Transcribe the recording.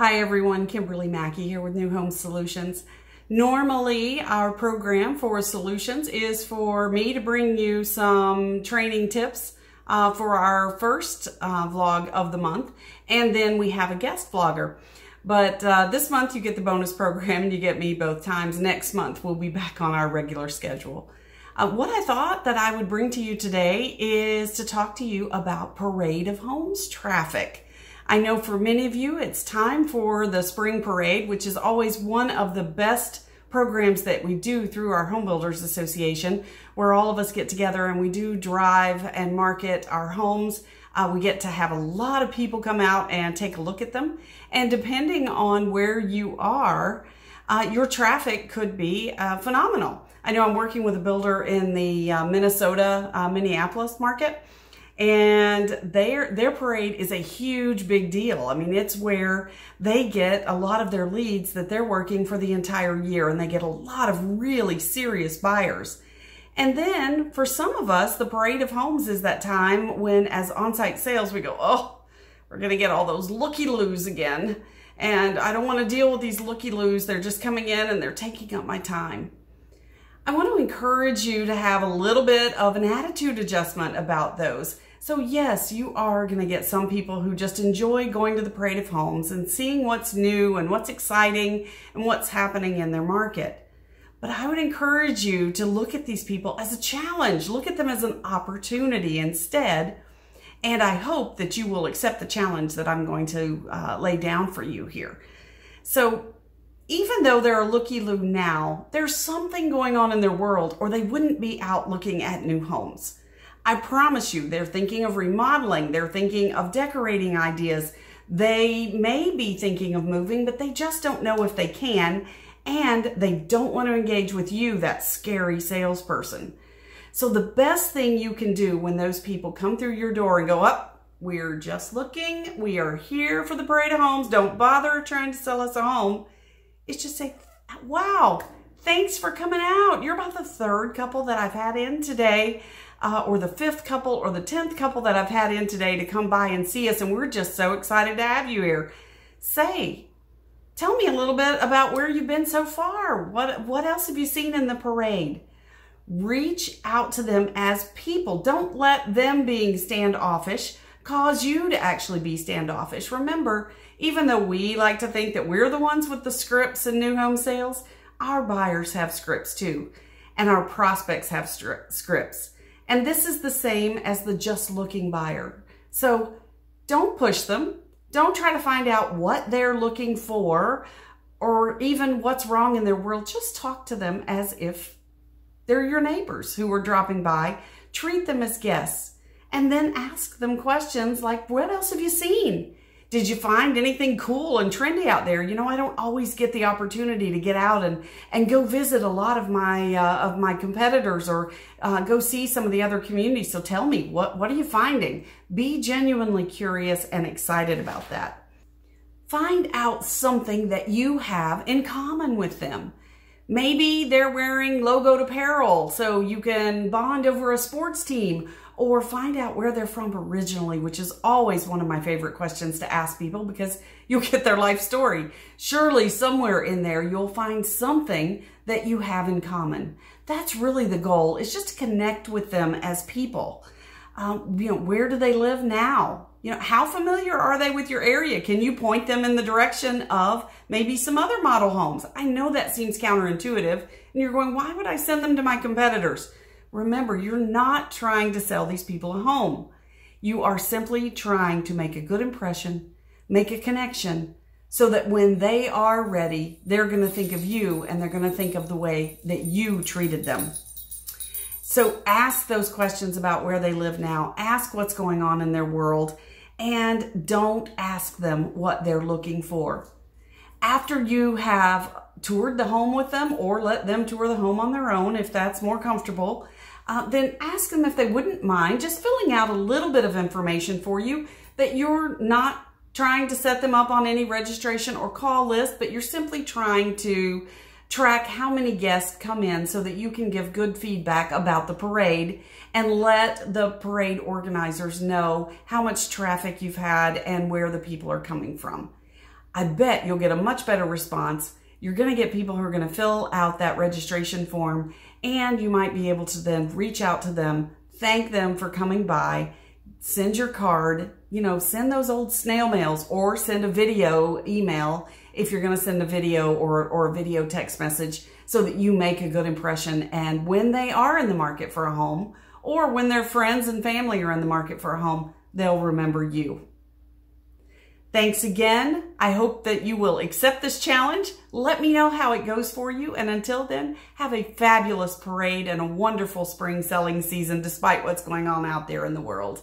Hi everyone, Kimberly Mackey here with New Home Solutions. Normally, our program for solutions is for me to bring you some training tips uh, for our first uh, vlog of the month, and then we have a guest vlogger. But uh, this month you get the bonus program and you get me both times. Next month we'll be back on our regular schedule. Uh, what I thought that I would bring to you today is to talk to you about Parade of Homes traffic. I know for many of you, it's time for the spring parade, which is always one of the best programs that we do through our Home Builders Association, where all of us get together and we do drive and market our homes. Uh, we get to have a lot of people come out and take a look at them. And depending on where you are, uh, your traffic could be uh, phenomenal. I know I'm working with a builder in the uh, Minnesota, uh, Minneapolis market and their their parade is a huge big deal. I mean, it's where they get a lot of their leads that they're working for the entire year and they get a lot of really serious buyers. And then for some of us, the parade of homes is that time when as on-site sales, we go, oh, we're going to get all those looky-loos again. And I don't want to deal with these looky-loos. They're just coming in and they're taking up my time. I want to encourage you to have a little bit of an attitude adjustment about those. So yes, you are going to get some people who just enjoy going to the Parade of Homes and seeing what's new and what's exciting and what's happening in their market. But I would encourage you to look at these people as a challenge. Look at them as an opportunity instead. And I hope that you will accept the challenge that I'm going to uh, lay down for you here. So even though they're a looky-loo now, there's something going on in their world or they wouldn't be out looking at new homes. I promise you, they're thinking of remodeling. They're thinking of decorating ideas. They may be thinking of moving, but they just don't know if they can. And they don't want to engage with you, that scary salesperson. So the best thing you can do when those people come through your door and go, up, oh, we're just looking. We are here for the parade of homes. Don't bother trying to sell us a home. Is just say, wow, thanks for coming out. You're about the third couple that I've had in today uh, or the fifth couple or the tenth couple that I've had in today to come by and see us. And we're just so excited to have you here. Say, tell me a little bit about where you've been so far. What, what else have you seen in the parade? Reach out to them as people. Don't let them being standoffish cause you to actually be standoffish. Remember, even though we like to think that we're the ones with the scripts and new home sales, our buyers have scripts too, and our prospects have scripts. And this is the same as the just looking buyer. So don't push them. Don't try to find out what they're looking for or even what's wrong in their world. Just talk to them as if they're your neighbors who are dropping by. Treat them as guests and then ask them questions like, what else have you seen? Did you find anything cool and trendy out there? You know, I don't always get the opportunity to get out and, and go visit a lot of my uh, of my competitors or uh, go see some of the other communities. So tell me, what, what are you finding? Be genuinely curious and excited about that. Find out something that you have in common with them. Maybe they're wearing logoed apparel so you can bond over a sports team or find out where they're from originally, which is always one of my favorite questions to ask people because you'll get their life story. Surely somewhere in there, you'll find something that you have in common. That's really the goal is just to connect with them as people. Um, you know, where do they live now? You know, how familiar are they with your area? Can you point them in the direction of maybe some other model homes? I know that seems counterintuitive and you're going, why would I send them to my competitors? Remember, you're not trying to sell these people a home. You are simply trying to make a good impression, make a connection, so that when they are ready, they're going to think of you and they're going to think of the way that you treated them. So ask those questions about where they live now. Ask what's going on in their world and don't ask them what they're looking for. After you have toured the home with them or let them tour the home on their own if that's more comfortable, uh, then ask them if they wouldn't mind just filling out a little bit of information for you that you're not trying to set them up on any registration or call list, but you're simply trying to track how many guests come in so that you can give good feedback about the parade and let the parade organizers know how much traffic you've had and where the people are coming from. I bet you'll get a much better response. You're going to get people who are going to fill out that registration form and you might be able to then reach out to them, thank them for coming by, send your card, you know, send those old snail mails or send a video email if you're going to send a video or, or a video text message so that you make a good impression. And when they are in the market for a home or when their friends and family are in the market for a home, they'll remember you. Thanks again. I hope that you will accept this challenge. Let me know how it goes for you. And until then, have a fabulous parade and a wonderful spring selling season despite what's going on out there in the world.